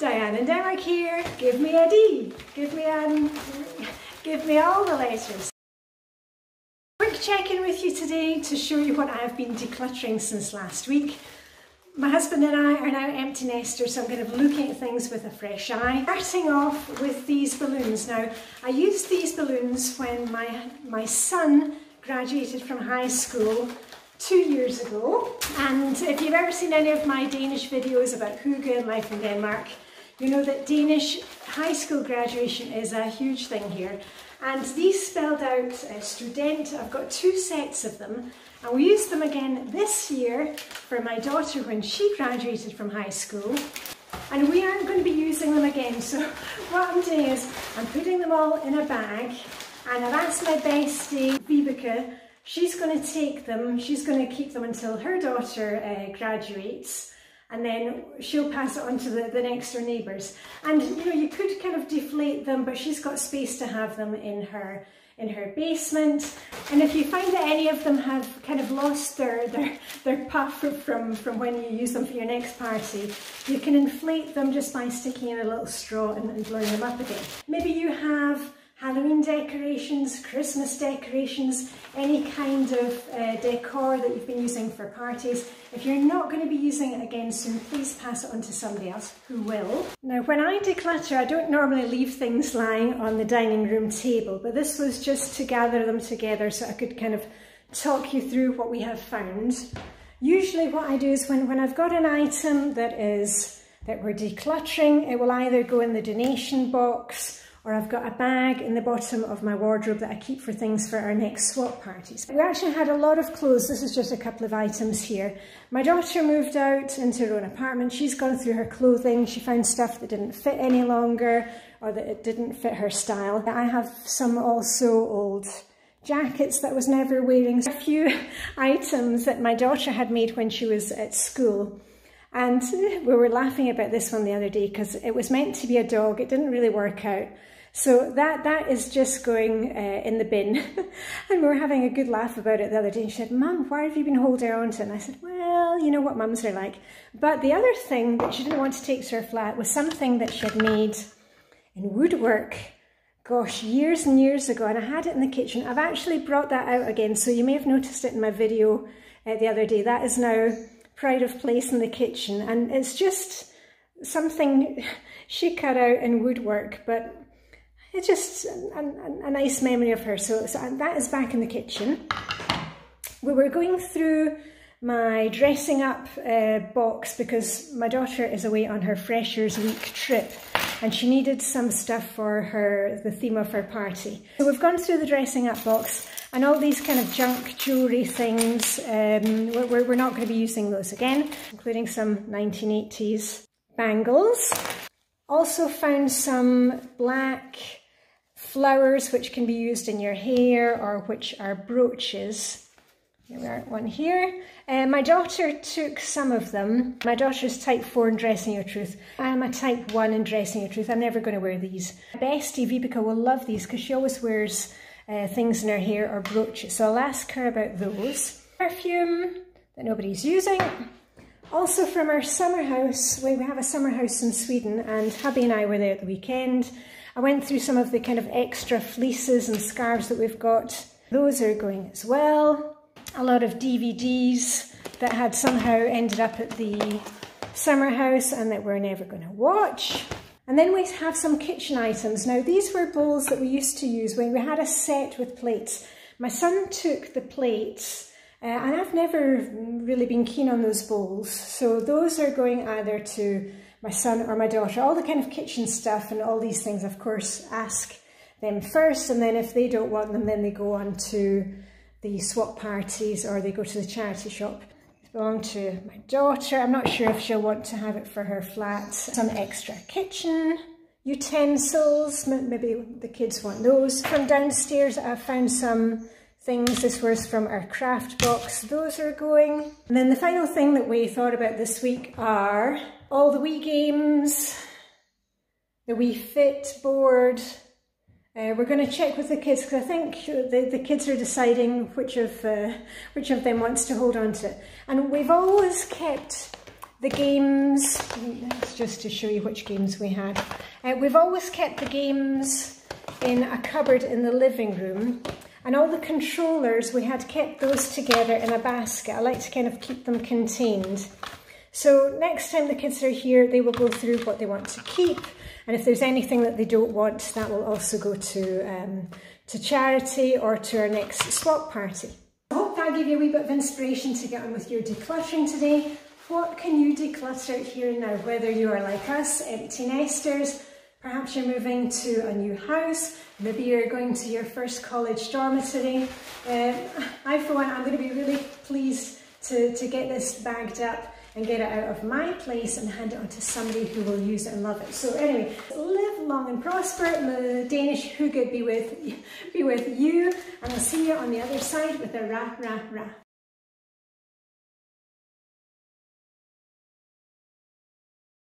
Diane in Denmark here. Give me a D. Give me an, give me all the letters. Quick check-in with you today to show you what I have been decluttering since last week. My husband and I are now empty nesters, so I'm kind of looking at things with a fresh eye. Starting off with these balloons. Now, I used these balloons when my, my son graduated from high school two years ago. And if you've ever seen any of my Danish videos about Hygge and life in Denmark, you know that Danish high school graduation is a huge thing here. And these spelled out uh, student, I've got two sets of them. And we used them again this year for my daughter when she graduated from high school. And we aren't going to be using them again. So what I'm doing is I'm putting them all in a bag and I've asked my bestie, Vibeke, she's going to take them, she's going to keep them until her daughter uh, graduates and then she'll pass it on to the, the next door neighbours. And you know, you could kind of deflate them, but she's got space to have them in her in her basement. And if you find that any of them have kind of lost their, their, their puff from, from when you use them for your next party, you can inflate them just by sticking in a little straw and, and blowing them up again. Maybe you have Halloween decorations, Christmas decorations, any kind of uh, decor that you've been using for parties. If you're not going to be using it again soon, please pass it on to somebody else who will. Now, when I declutter, I don't normally leave things lying on the dining room table, but this was just to gather them together so I could kind of talk you through what we have found. Usually what I do is when, when I've got an item that is that we're decluttering, it will either go in the donation box or I've got a bag in the bottom of my wardrobe that I keep for things for our next swap parties. We actually had a lot of clothes. This is just a couple of items here. My daughter moved out into her own apartment. She's gone through her clothing. She found stuff that didn't fit any longer or that it didn't fit her style. I have some also old jackets that I was never wearing. A few items that my daughter had made when she was at school. And we were laughing about this one the other day because it was meant to be a dog. It didn't really work out. So that that is just going uh, in the bin. and we were having a good laugh about it the other day. And she said, Mum, why have you been holding on to it? And I said, well, you know what mums are like. But the other thing that she didn't want to take to her flat was something that she had made in woodwork. Gosh, years and years ago. And I had it in the kitchen. I've actually brought that out again. So you may have noticed it in my video uh, the other day. That is now pride of place in the kitchen. And it's just something she cut out in woodwork, but it's just a, a, a nice memory of her. So, so that is back in the kitchen. We were going through my dressing up uh, box because my daughter is away on her Freshers Week trip and she needed some stuff for her the theme of her party. So we've gone through the dressing up box and all these kind of junk jewellery things, um, we're, we're not going to be using those again, including some 1980s bangles. Also found some black flowers which can be used in your hair or which are brooches. Here we are, one here. Uh, my daughter took some of them. My daughter's type 4 in Dressing Your Truth. I'm a type 1 in Dressing Your Truth. I'm never going to wear these. Bestie Vibeke will love these because she always wears uh, things in her hair or brooches. So I'll ask her about those. Perfume that nobody's using. Also from our summer house, we have a summer house in Sweden and hubby and I were there at the weekend I went through some of the kind of extra fleeces and scarves that we've got. Those are going as well. A lot of DVDs that had somehow ended up at the summer house and that we're never going to watch. And then we have some kitchen items. Now these were bowls that we used to use when we had a set with plates. My son took the plates uh, and I've never really been keen on those bowls. So those are going either to my son or my daughter, all the kind of kitchen stuff and all these things, of course, ask them first. And then if they don't want them, then they go on to the swap parties or they go to the charity shop. Belong to my daughter. I'm not sure if she'll want to have it for her flat. Some extra kitchen utensils. Maybe the kids want those. From downstairs, I found some things. This was from our craft box. Those are going. And then the final thing that we thought about this week are all the Wii games, the Wii Fit board. Uh, we're going to check with the kids because I think the, the kids are deciding which of uh, which of them wants to hold on to. And we've always kept the games, that's just to show you which games we had. Uh, we've always kept the games in a cupboard in the living room and all the controllers, we had kept those together in a basket. I like to kind of keep them contained. So next time the kids are here, they will go through what they want to keep. And if there's anything that they don't want, that will also go to, um, to charity or to our next swap party. I hope that gave you a wee bit of inspiration to get on with your decluttering today. What can you declutter here and now? Whether you are like us, empty nesters, perhaps you're moving to a new house, maybe you're going to your first college dormitory. Um, I, for one, I'm going to be really pleased to, to get this bagged up and get it out of my place and hand it on to somebody who will use it and love it. So anyway, live long and prosper. The Danish hygge be with, be with you. And I'll see you on the other side with a ra, ra, ra.